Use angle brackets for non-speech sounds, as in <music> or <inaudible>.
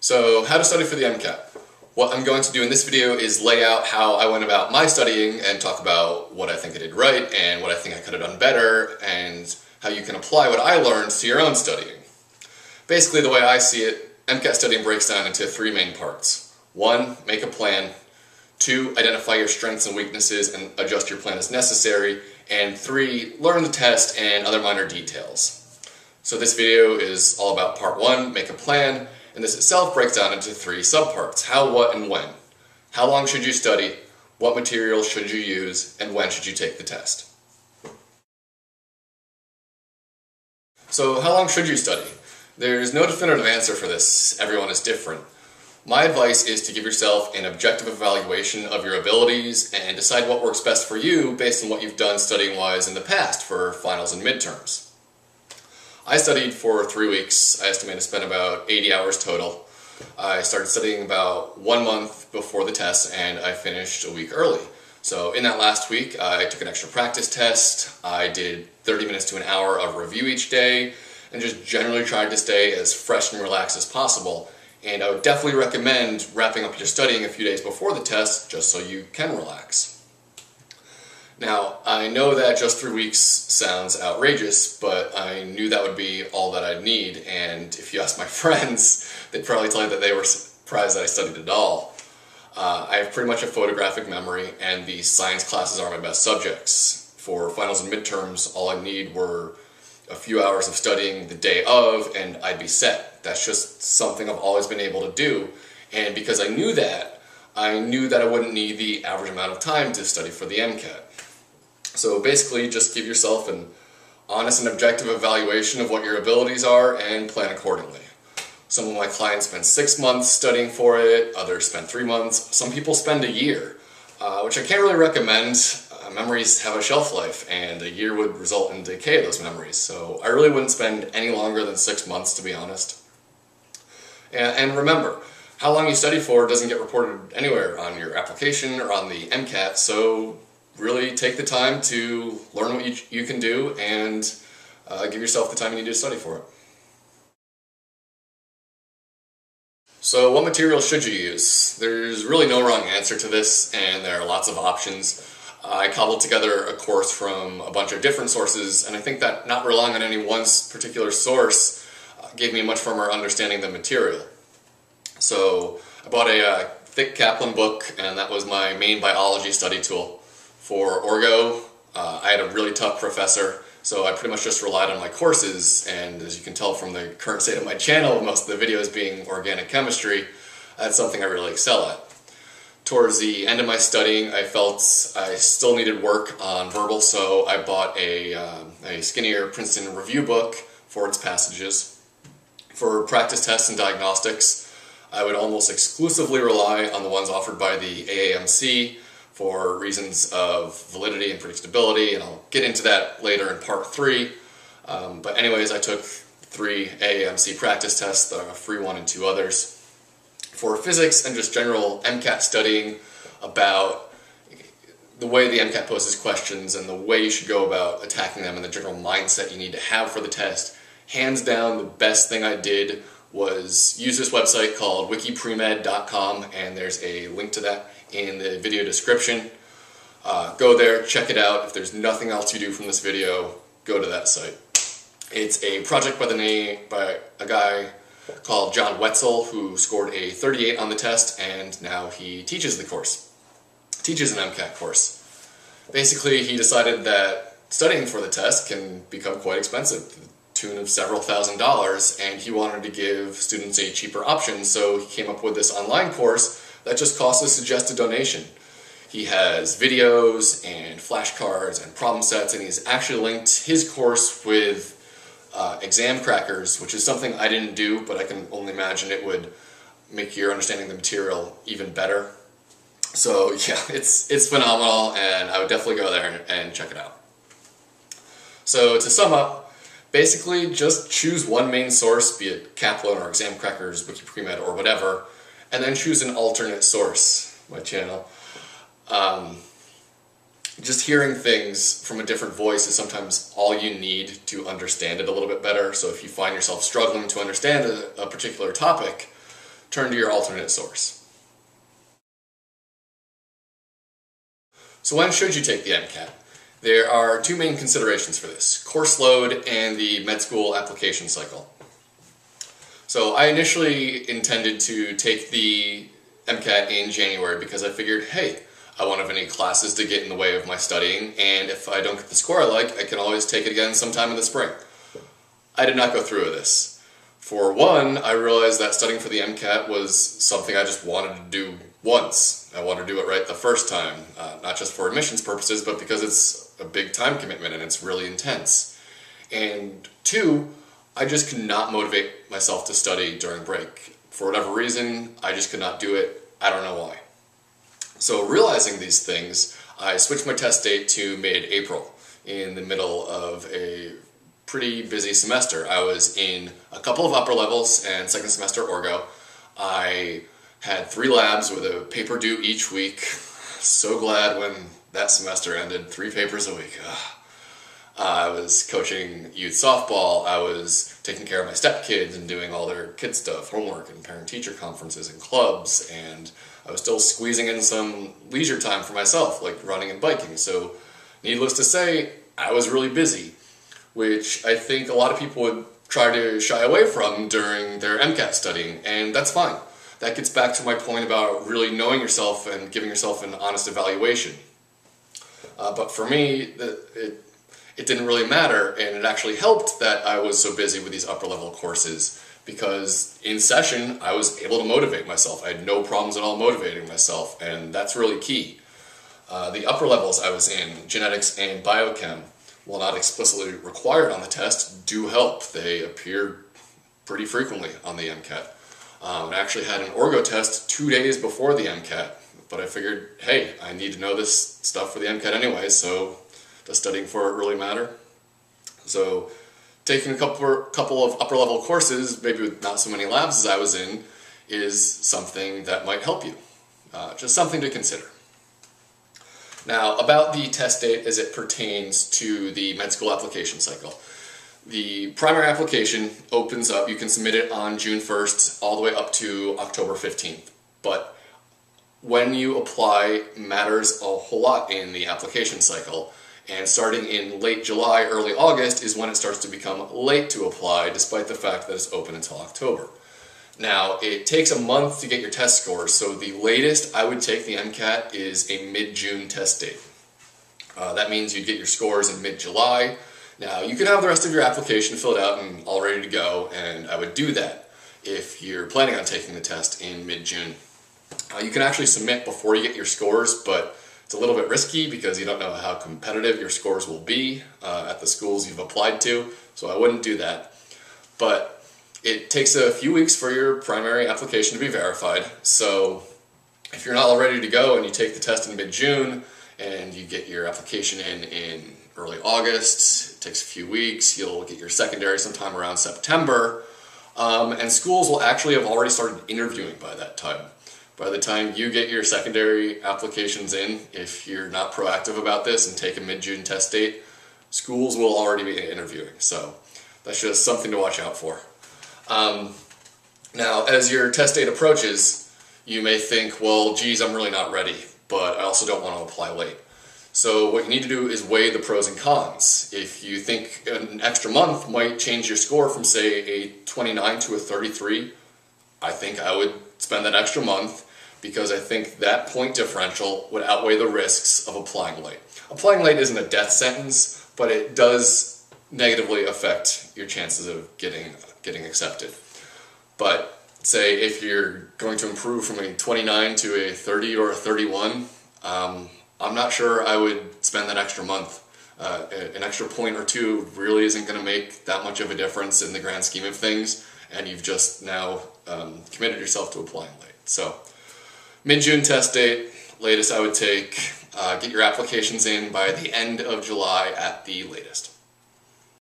So how to study for the MCAT. What I'm going to do in this video is lay out how I went about my studying and talk about what I think I did right and what I think I could have done better and how you can apply what I learned to your own studying. Basically the way I see it, MCAT studying breaks down into three main parts. One, make a plan. Two, identify your strengths and weaknesses and adjust your plan as necessary. And three, learn the test and other minor details. So this video is all about part one, make a plan, and this itself breaks down into three subparts, how, what, and when. How long should you study, what materials should you use, and when should you take the test? So how long should you study? There's no definitive answer for this, everyone is different. My advice is to give yourself an objective evaluation of your abilities and decide what works best for you based on what you've done studying-wise in the past for finals and midterms. I studied for three weeks. I estimate I spent about 80 hours total. I started studying about one month before the test and I finished a week early. So in that last week, I took an extra practice test. I did 30 minutes to an hour of review each day and just generally tried to stay as fresh and relaxed as possible. And I would definitely recommend wrapping up your studying a few days before the test just so you can relax. Now, I know that just three weeks sounds outrageous, but I knew that would be all that I'd need, and if you ask my <laughs> friends, they'd probably tell you that they were surprised that I studied at all. Uh, I have pretty much a photographic memory, and the science classes are my best subjects. For finals and midterms, all I need were a few hours of studying the day of, and I'd be set. That's just something I've always been able to do, and because I knew that, I knew that I wouldn't need the average amount of time to study for the MCAT. So basically just give yourself an honest and objective evaluation of what your abilities are and plan accordingly. Some of my clients spend six months studying for it, others spend three months, some people spend a year, uh, which I can't really recommend. Uh, memories have a shelf life and a year would result in decay of those memories, so I really wouldn't spend any longer than six months to be honest. And, and remember, how long you study for doesn't get reported anywhere on your application or on the MCAT, so really take the time to learn what you, you can do and uh, give yourself the time you need to study for it. So what material should you use? There's really no wrong answer to this and there are lots of options. I cobbled together a course from a bunch of different sources and I think that not relying on any one particular source uh, gave me a much firmer understanding of the material. So I bought a uh, thick Kaplan book and that was my main biology study tool. For Orgo, uh, I had a really tough professor, so I pretty much just relied on my courses, and as you can tell from the current state of my channel, most of the videos being organic chemistry, that's something I really excel at. Towards the end of my studying, I felt I still needed work on verbal, so I bought a, uh, a skinnier Princeton review book for its passages. For practice tests and diagnostics, I would almost exclusively rely on the ones offered by the AAMC, for reasons of validity and predictability, and I'll get into that later in part three. Um, but anyways, I took three AAMC practice tests, the free one and two others, for physics and just general MCAT studying about the way the MCAT poses questions and the way you should go about attacking them and the general mindset you need to have for the test. Hands down, the best thing I did was use this website called wikipremed.com and there's a link to that in the video description. Uh, go there, check it out. If there's nothing else you do from this video, go to that site. It's a project by the name by a guy called John Wetzel who scored a 38 on the test and now he teaches the course. Teaches an MCAT course. Basically, he decided that studying for the test can become quite expensive, to the tune of several thousand dollars, and he wanted to give students a cheaper option, so he came up with this online course that just costs a suggested donation. He has videos and flashcards and problem sets, and he's actually linked his course with uh, Examkrackers, which is something I didn't do, but I can only imagine it would make your understanding of the material even better. So yeah, <laughs> it's, it's phenomenal, and I would definitely go there and, check it out. So to sum up, basically just choose one main source, be it Kaplan or Examkrackers, WikiPremed, or whatever, and then choose an alternate source, my channel. Um, just hearing things from a different voice is sometimes all you need to understand it a little bit better. So if you find yourself struggling to understand a, a particular topic, turn to your alternate source. So when should you take the MCAT? There are two main considerations for this, course load and the med school application cycle. So I initially intended to take the MCAT in January because I figured, hey, I won't have any classes to get in the way of my studying, and if I don't get the score I like, I can always take it again sometime in the spring. I did not go through with this. For one, I realized that studying for the MCAT was something I just wanted to do once. I wanted to do it right the first time, uh, not just for admissions purposes, but because it's a big time commitment and it's really intense. And two, I just could not motivate myself to study during break. For whatever reason, I just could not do it. I don't know why. So realizing these things, I switched my test date to mid-April in the middle of a pretty busy semester. I was in a couple of upper levels and second semester orgo. I had three labs with a paper due each week. <laughs> So glad when that semester ended, three papers a week. Uh, I was coaching youth softball. I was taking care of my stepkids and doing all their kid stuff, homework and parent-teacher conferences and clubs. And I was still squeezing in some leisure time for myself, like running and biking. So needless to say, I was really busy, which I think a lot of people would try to shy away from during their MCAT studying, and that's fine that gets back to my point about really knowing yourself and giving yourself an honest evaluation. Uh, but for me, it, it didn't really matter, and it actually helped that I was so busy with these upper level courses because in session I was able to motivate myself. I had no problems at all motivating myself, and that's really key. Uh, the upper levels I was in, genetics and biochem, while not explicitly required on the test, do help. They appear pretty frequently on the MCAT. Um, I actually had an orgo test two days before the MCAT, but I figured, hey, I need to know this stuff for the MCAT anyway, so does studying for it really matter? So taking a couple, couple of upper level courses, maybe with not so many labs as I was in, is something that might help you. Uh, just something to consider. Now, about the test date as it pertains to the med school application cycle. The primary application opens up, you can submit it on June 1st all the way up to October 15th. But when you apply matters a whole lot in the application cycle. And starting in late July, early August is when it starts to become late to apply, despite the fact that it's open until October. Now, it takes a month to get your test scores, so the latest I would take the MCAT is a mid-June test date. Uh, that means you'd get your scores in mid-July, now, you can have the rest of your application filled out and all ready to go, and I would do that if you're planning on taking the test in mid-June. Uh, you can actually submit before you get your scores, but it's a little bit risky because you don't know how competitive your scores will be uh, at the schools you've applied to, so I wouldn't do that. But it takes a few weeks for your primary application to be verified, so if you're not all ready to go and you take the test in mid-June and you get your application in in early August. It takes a few weeks. You'll get your secondary sometime around September. Um, and schools will actually have already started interviewing by that time. By the time you get your secondary applications in, if you're not proactive about this and take a mid-June test date, schools will already be interviewing. So that's just something to watch out for. Um, now, as your test date approaches, you may think, well, geez, I'm really not ready, but I also don't want to apply late. So what you need to do is weigh the pros and cons. If you think an extra month might change your score from say a 29 to a 33, I think I would spend that extra month because I think that point differential would outweigh the risks of applying late. Applying late isn't a death sentence, but it does negatively affect your chances of getting getting accepted. But say if you're going to improve from a 29 to a 30 or a 31, um, I'm not sure I would spend that extra month. Uh, an extra point or two really isn't going to make that much of a difference in the grand scheme of things, and you've just now um, committed yourself to applying late. So, mid-June test date, latest I would take. Uh, get your applications in by the end of July at the latest.